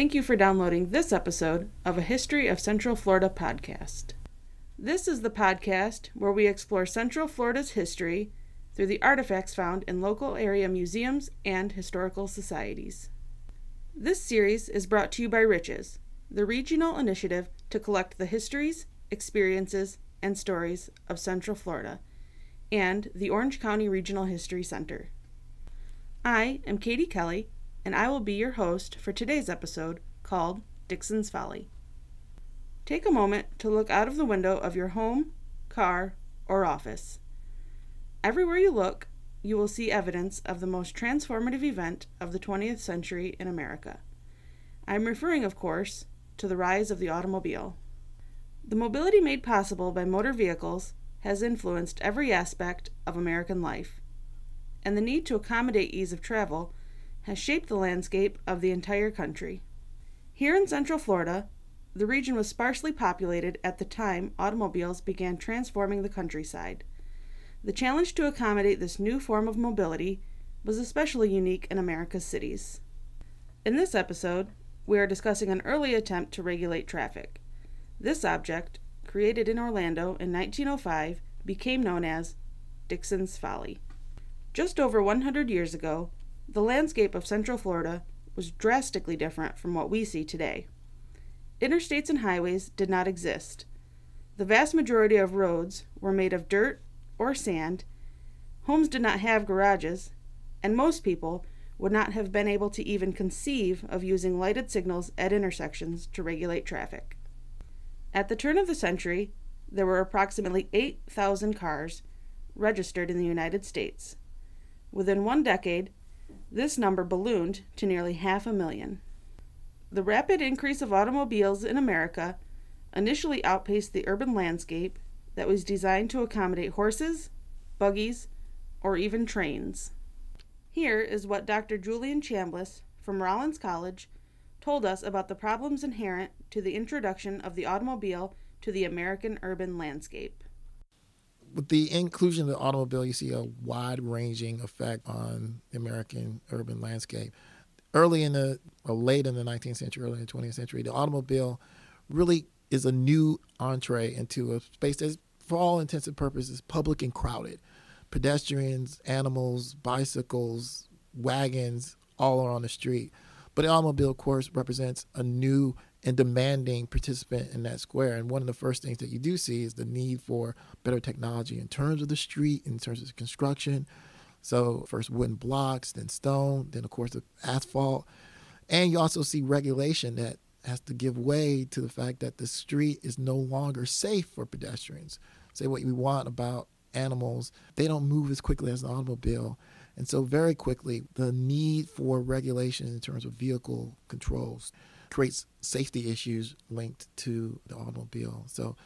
Thank you for downloading this episode of a History of Central Florida podcast. This is the podcast where we explore Central Florida's history through the artifacts found in local area museums and historical societies. This series is brought to you by Riches, the regional initiative to collect the histories, experiences, and stories of Central Florida, and the Orange County Regional History Center. I am Katie Kelley and I will be your host for today's episode called Dickson's Folly. Take a moment to look out of the window of your home, car, or office. Everywhere you look, you will see evidence of the most transformative event of the 20th century in America. I am referring, of course, to the rise of the automobile. The mobility made possible by motor vehicles has influenced every aspect of American life, and the need to accommodate ease of travel has shaped the landscape of the entire country. Here in Central Florida, the region was sparsely populated at the time automobiles began transforming the countryside. The challenge to accommodate this new form of mobility was especially unique in America's cities. In this episode, we are discussing an early attempt to regulate traffic. This object, created in Orlando in 1905, became known as Dickson's Folly. Just over 100 years ago, the landscape of Central Florida was drastically different from what we see today. Interstates and highways did not exist. The vast majority of roads were made of dirt or sand, homes did not have garages, and most people would not have been able to even conceive of using lighted signals at intersections to regulate traffic. At the turn of the century, there were approximately 8,000 cars registered in the United States. Within one decade, this number ballooned to nearly half a million. The rapid increase of automobiles in America initially outpaced the urban landscape that was designed to accommodate horses, buggies, or even trains. Here is what Dr. Julian Chambliss from Rollins College told us about the problems inherent to the introduction of the automobile to the American urban landscape with the inclusion of the automobile, you see a wide ranging effect on the American urban landscape. Early in the, or late in the 19th century, early in the 20th century, the automobile really is a new entree into a space that's, for all intents and purposes, public and crowded. Pedestrians, animals, bicycles, wagons, all are on the street. But the automobile, of course, represents a new and demanding participant in that square. And one of the first things that you do see is the need for better technology in terms of the street, in terms of construction. So, first wooden blocks, then stone, then, of course, the asphalt. And you also see regulation that has to give way to the fact that the street is no longer safe for pedestrians. Say what we want about animals, they don't move as quickly as an automobile. And so, very quickly, the need for regulation in terms of vehicle controls creates safety issues linked to the automobile. So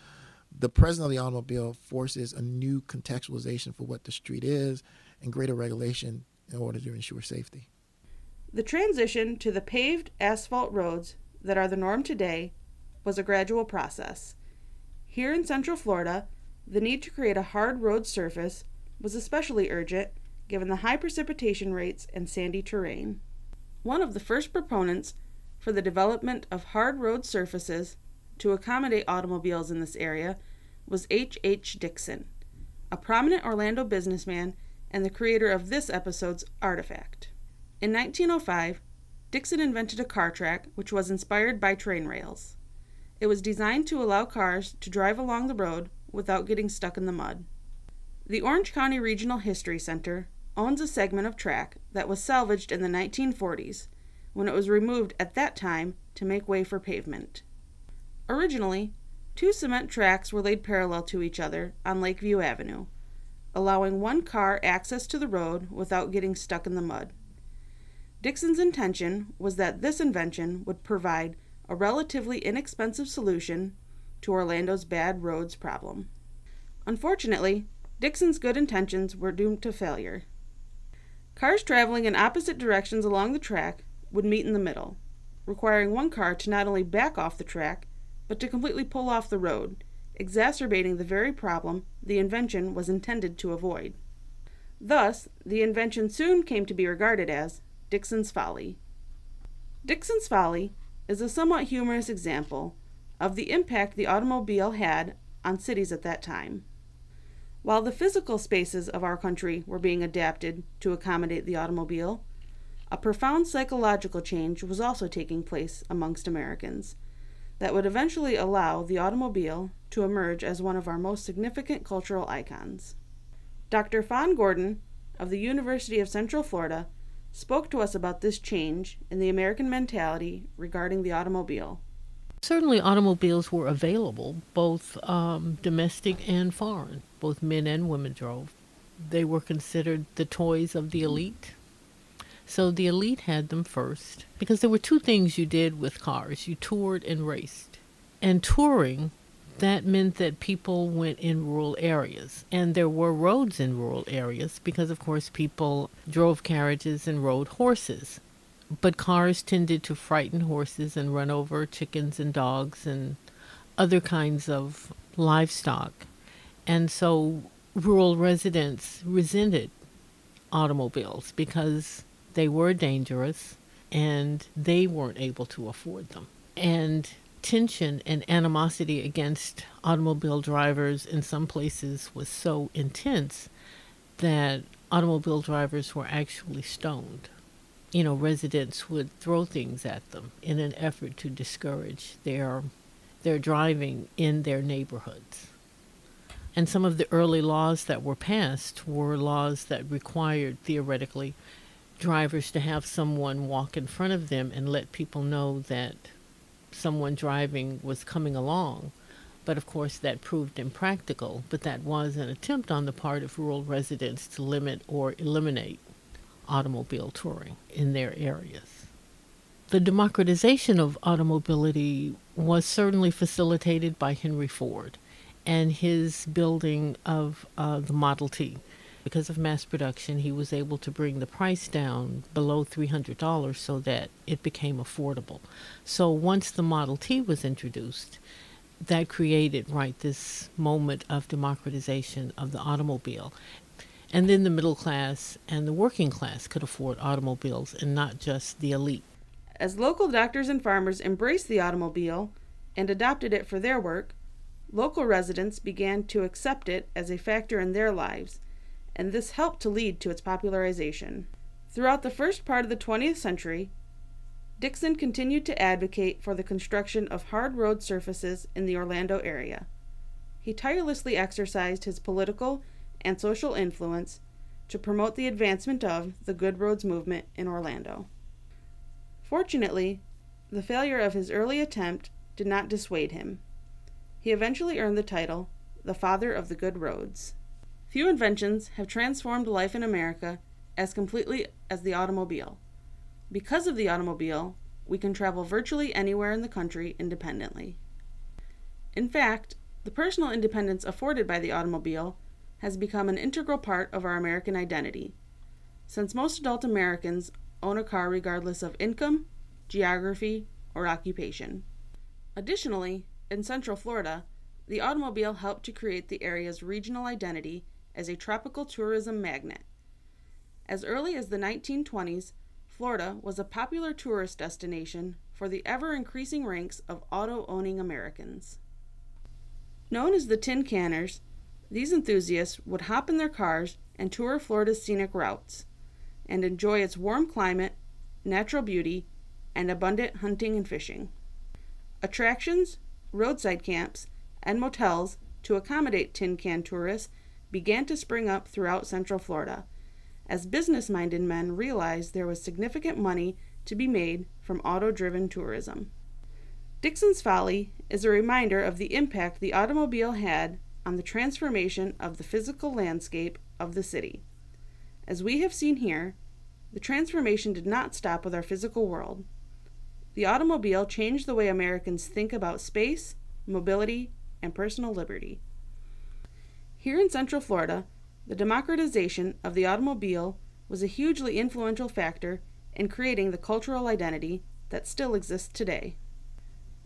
the presence of the automobile forces a new contextualization for what the street is and greater regulation in order to ensure safety. The transition to the paved asphalt roads that are the norm today was a gradual process. Here in Central Florida, the need to create a hard road surface was especially urgent given the high precipitation rates and sandy terrain. One of the first proponents for the development of hard road surfaces to accommodate automobiles in this area was H. H. Dickson, a prominent Orlando businessman and the creator of this episode's artifact. In 1905, Dickson invented a car track which was inspired by train rails. It was designed to allow cars to drive along the road without getting stuck in the mud. The Orange County Regional History Center owns a segment of track that was salvaged in the 1940s when it was removed at that time to make way for pavement. Originally, two cement tracks were laid parallel to each other on Lakeview Avenue, allowing one car access to the road without getting stuck in the mud. Dickson's intention was that this invention would provide a relatively inexpensive solution to Orlando's bad roads problem. Unfortunately, Dickson's good intentions were doomed to failure. Cars traveling in opposite directions along the track would meet in the middle, requiring one car to not only back off the track, but to completely pull off the road, exacerbating the very problem the invention was intended to avoid. Thus, the invention soon came to be regarded as Dickson's Folly. Dickson's Folly is a somewhat humorous example of the impact the automobile had on cities at that time. While the physical spaces of our country were being adapted to accommodate the automobile, a profound psychological change was also taking place amongst Americans that would eventually allow the automobile to emerge as one of our most significant cultural icons. Dr. Fon Gordon of the University of Central Florida spoke to us about this change in the American mentality regarding the automobile. Certainly, automobiles were available, both um, domestic and foreign. Both men and women drove. They were considered the toys of the elite. So the elite had them first because there were two things you did with cars you toured and raced. And touring, that meant that people went in rural areas. And there were roads in rural areas because, of course, people drove carriages and rode horses but cars tended to frighten horses and run over chickens and dogs and other kinds of livestock. And so rural residents resented automobiles because they were dangerous and they weren't able to afford them. And tension and animosity against automobile drivers in some places was so intense that automobile drivers were actually stoned you know, residents would throw things at them in an effort to discourage their their driving in their neighborhoods. And some of the early laws that were passed were laws that required theoretically drivers to have someone walk in front of them and let people know that someone driving was coming along. But of course, that proved impractical. But that was an attempt on the part of rural residents to limit or eliminate automobile touring in their areas. The democratization of automobility was certainly facilitated by Henry Ford and his building of uh, the Model T. Because of mass production, he was able to bring the price down below $300 so that it became affordable. So once the Model T was introduced, that created right this moment of democratization of the automobile and then the middle class and the working class could afford automobiles and not just the elite. As local doctors and farmers embraced the automobile and adopted it for their work, local residents began to accept it as a factor in their lives, and this helped to lead to its popularization. Throughout the first part of the 20th century, Dickson continued to advocate for the construction of hard road surfaces in the Orlando area. He tirelessly exercised his political and social influence to promote the advancement of the Good Roads movement in Orlando. Fortunately, the failure of his early attempt did not dissuade him. He eventually earned the title the Father of the Good Roads. Few inventions have transformed life in America as completely as the automobile. Because of the automobile, we can travel virtually anywhere in the country independently. In fact, the personal independence afforded by the automobile has become an integral part of our American identity, since most adult Americans own a car regardless of income, geography, or occupation. Additionally, in Central Florida, the automobile helped to create the area's regional identity as a tropical tourism magnet. As early as the 1920s, Florida was a popular tourist destination for the ever increasing ranks of auto owning Americans. Known as the Tin Canners, these enthusiasts would hop in their cars and tour Florida's scenic routes and enjoy its warm climate, natural beauty, and abundant hunting and fishing. Attractions, roadside camps, and motels to accommodate tin can tourists began to spring up throughout Central Florida as business minded men realized there was significant money to be made from auto driven tourism. Dickson's Folly is a reminder of the impact the automobile had on the transformation of the physical landscape of the city. As we have seen here, the transformation did not stop with our physical world. The automobile changed the way Americans think about space, mobility, and personal liberty. Here in Central Florida, the democratization of the automobile was a hugely influential factor in creating the cultural identity that still exists today.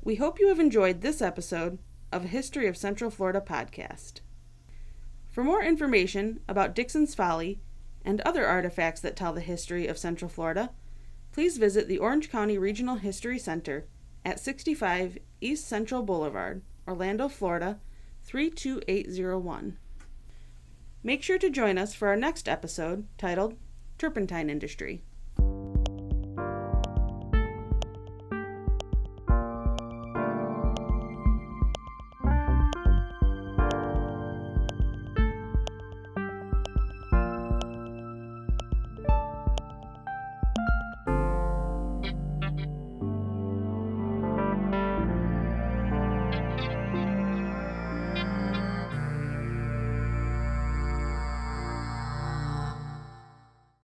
We hope you have enjoyed this episode of History of Central Florida podcast. For more information about Dickson's Folly and other artifacts that tell the history of Central Florida, please visit the Orange County Regional History Center at 65 East Central Boulevard, Orlando, Florida 32801. Make sure to join us for our next episode titled Turpentine Industry.